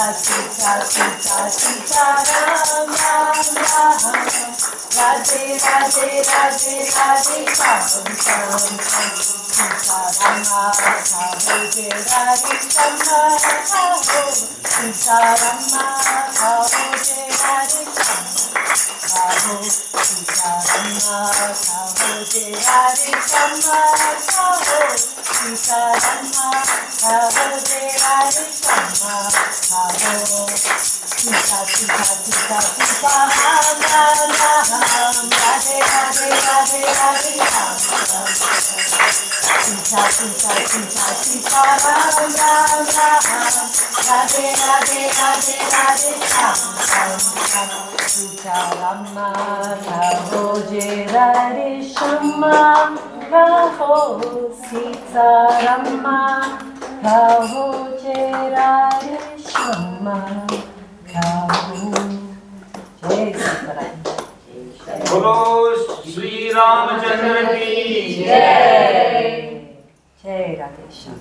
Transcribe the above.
Sita, Sita, Sita, Ram, Ram, Ram. Radhe, Radhe, Radhe, Radhe, Ram, Ram, Ram. Sita, ram, Radhe, Radhe, Rama, Rama. Sita, ram Radhe, Radhe, Rama, Rama. Sita, ram Radhe, Radhe, Rama, Rama. Sita, Rama, Radhe, Radhe, ram. Rama, Prabhu Chirari Shama. बोलो श्री रामचंद्र की जय। जय राधे श्याम